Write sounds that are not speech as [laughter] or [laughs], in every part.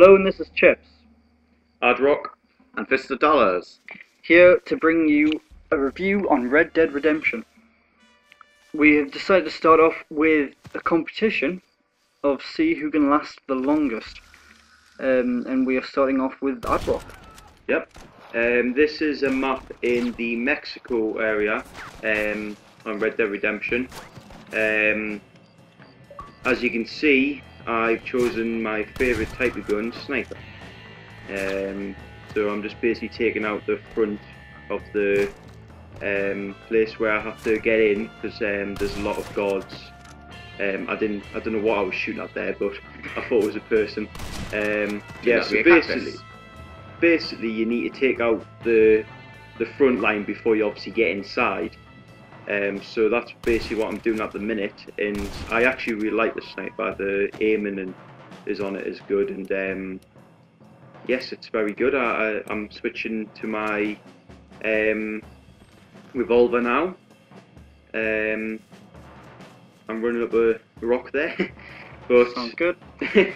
Hello, and this is Chips, Hard Rock. and Fist of Dollars. here to bring you a review on Red Dead Redemption. We have decided to start off with a competition of see who can last the longest. Um, and we are starting off with Adrock. Yep. Um, this is a map in the Mexico area um, on Red Dead Redemption. Um, as you can see, I've chosen my favourite type of gun, sniper. Um, so I'm just basically taking out the front of the um, place where I have to get in because um, there's a lot of guards. Um, I didn't, I don't know what I was shooting at there, but I thought it was a person. Um, yeah, so be a cactus. basically, basically you need to take out the the front line before you obviously get inside. Um, so that's basically what I'm doing at the minute, and I actually really like the sniper. The aiming and is on it is good, and um, yes, it's very good. I, I, I'm switching to my um, revolver now. Um, I'm running up a rock there, [laughs] but Sounds good. [laughs]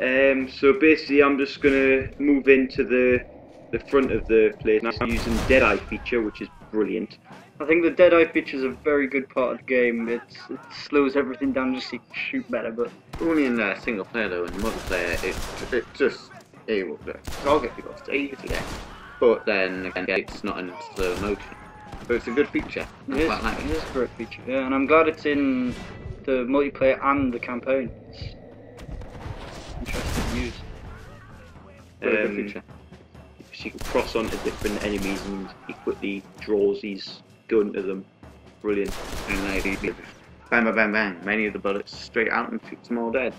um, so basically, I'm just gonna move into the the front of the place now using Deadeye feature, which is brilliant. I think the Deadeye feature is a very good part of the game. It's, it slows everything down just so you can shoot better, but Only in uh, single player though, in multiplayer, it, it just it will target people easily. But then again, it's not in slow motion. But it's a good feature. It is, like it it. is a great feature. Yeah, and I'm glad it's in the multiplayer and the campaign. It's interesting news. Very Um, good feature. So you can cross onto different enemies and he quickly draws his gun to them. Brilliant. And they do bang, bang, bang, bang. Many of the bullets straight out and shoots them all dead.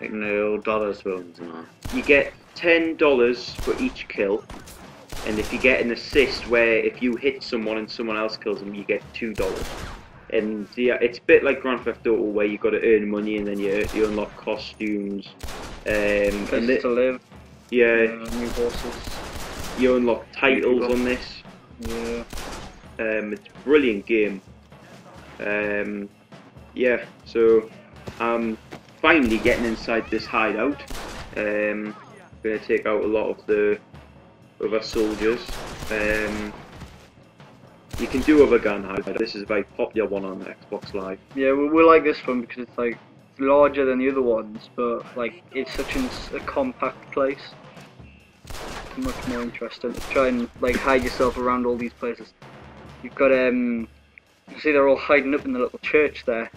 Like the old dollar spoons and all. You get ten dollars for each kill, and if you get an assist where if you hit someone and someone else kills them, you get two dollars. And yeah, it's a bit like Grand Theft Auto where you've got to earn money and then you you unlock costumes. Um, and to live, yeah, uh, new horses. You unlock titles on this. Yeah. Um, it's a brilliant game. Um, yeah, so I'm finally getting inside this hideout. Um, gonna take out a lot of the other soldiers. Um, you can do other gun hideout. This is a very popular one on Xbox Live. Yeah, we, we like this one because it's like it's larger than the other ones, but like it's such an, a compact place. Much more interesting to try and like hide yourself around all these places. You've got um, you see they're all hiding up in the little church there.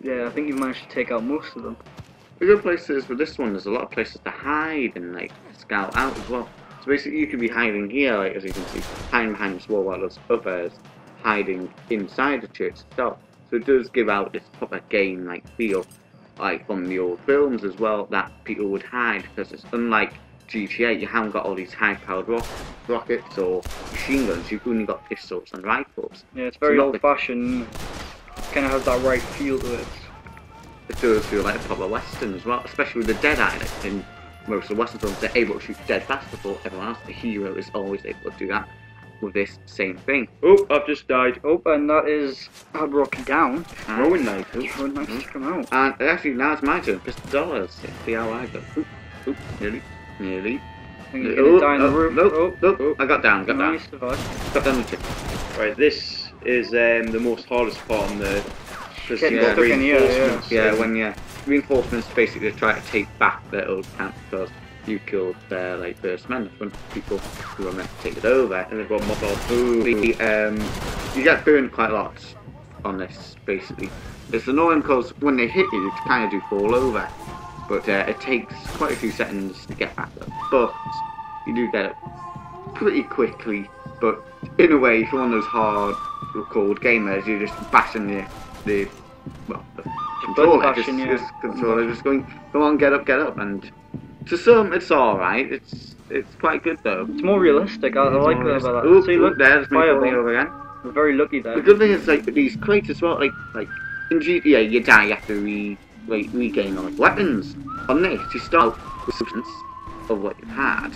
Yeah, I think you've managed to take out most of them. The good place is with this one, there's a lot of places to hide and like scout out as well. So basically, you could be hiding here, like as you can see, hiding behind this wall, while there's others hiding inside the church itself. So it does give out this proper game like feel, like from the old films as well, that people would hide because it's unlike GTA. You haven't got all these high-powered ro- rockets or machine guns. You've only got pistols and rifles. Yeah, it's very not old fashioned. Kind of has that right feel to it. it does feel like a proper western as well, especially with the Deadeye like, in most of the western films. They're able to shoot dead fast before everyone else. The hero is always able to do that with this same thing. Oh, I've just died. Oh, and that is Hard Rock down. Throwing knife. Oh, nice to come out. And actually, now it's my turn. Of dollars. See how I go. Oop, oop, nearly, nearly. I think you're gonna die in the oh, room. Nope, oh, nope. I got down. Got no, you down. survived. Got down the tip. Right, this is um, the most hardest part on the. Because you've got here, yeah. reinforcements. Yeah, when yeah, reinforcements basically try to take back their old camp because you killed their like first men. When people who were meant to take it over, And they've got mob Ooh, the, um, you get burned quite a lot on this, basically. It's annoying because when they hit you, you kind of do fall over, but uh, it takes quite a few seconds to get back up. But you do get it pretty quickly. But in a way, if you're one of those hard record gamers, you're just bashing the the well the controller, just, yeah. just controller, just going, come on, get up, get up, and to some it's all right. It's it's quite good though. It's more realistic. I, I like that about that. Oop, See, oop, look, there's fireball. over again. We're very lucky there. The good thing is like these crates as well, like like in GTA you die after re like regain like weapons. On this you start with substance of what you've had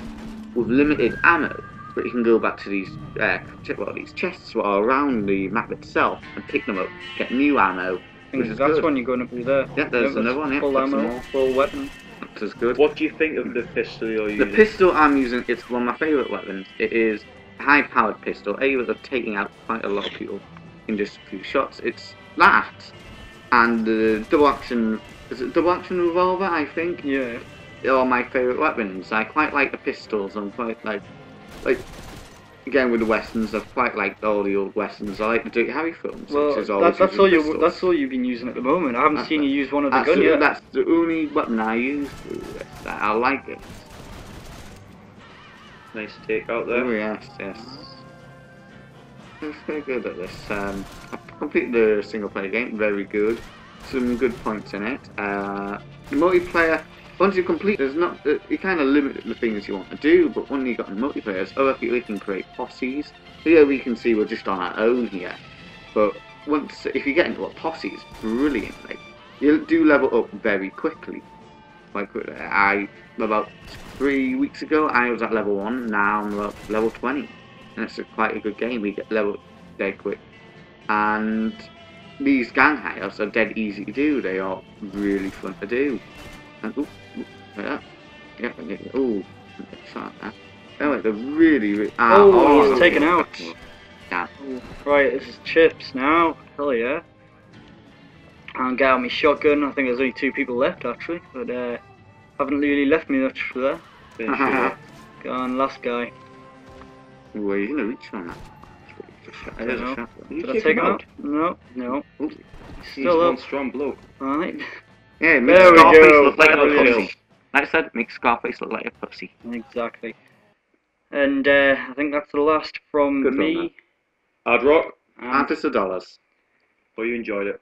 with limited ammo. But you can go back to these uh ch- well, these chests that are around the map itself and pick them up, get new ammo. I which is that's good. when you're going to be there. Yeah, there's another one, yeah, Full got some ammo, more. full weapon. That's as good. What do you think of the pistol you're The pistol I'm using, it's one of my favourite weapons. It is a high-powered pistol, able of taking out quite a lot of people in just a few shots. It's that, and the double action, is it double action revolver, I think, Yeah. are all my favourite weapons. I quite like the pistols, I'm quite like, like, again with the westerns, I've quite liked all the old westerns. I like the Dirty Harry films, Well, which is always that, that's all you that's all you've been using at the moment. I haven't That's seen it. you use one of the gun the, yet. that's the only weapon I use. I like it. Nice take out Oh there. yes, yes. It's very good at this. Um, I completed the single player game, very good. Some good points in it. Uh, the multiplayer, once you complete, there's not uh, you kind of limit the things you want to do, but when you've got in multiplayer, other people you can create posses. Here we can see we're just on our own here, but once if you get into a posse, it's brilliant. Like you do level up very quickly. Quickly. I about three weeks ago, I was at level one. Now I'm level twenty, and it's a, quite a good game. We get level dead quick, and these gang hires are dead easy to do. They are really fun to do. And ooh, ooh, like that. Yeah, yeah, ooh, shot that. Oh, they're really, really. ah, Oh, he's oh, taken out. Damn. Right, this is chips now. Hell yeah. I'll get out my shotgun. I think there's only two people left actually, but uh, haven't really left me much for there. Finish. [laughs] Go on, last guy. Ooh, he's gonna reach on that. I don't a know. shot. Did Did I take take him him out? out? No, no. Ooh. He's Still one up. strong bloke. Right. Yeah, it makes There we Scarface go. look like a pussy. Like I said, it makes Scarface look like a pussy. Exactly. And uh, I think that's the last from Good me. man. Hard rock. And Artists of dollars. Hope you enjoyed it.